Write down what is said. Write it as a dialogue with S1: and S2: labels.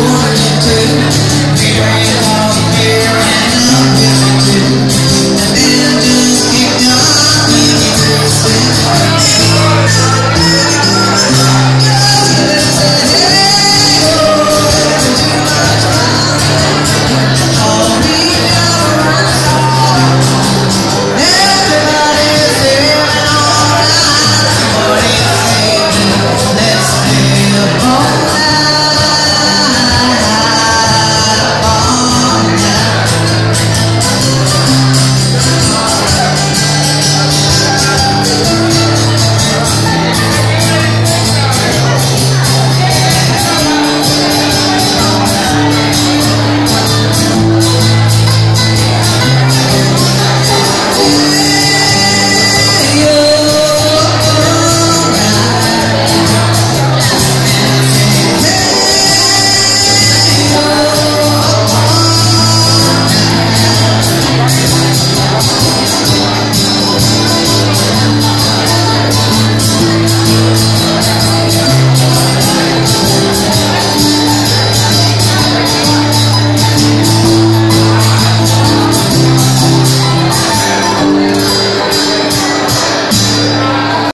S1: what you do.